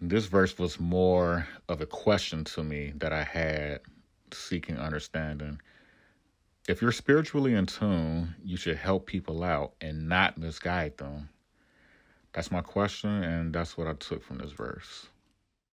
This verse was more of a question to me that I had seeking understanding. If you're spiritually in tune, you should help people out and not misguide them. That's my question, and that's what I took from this verse.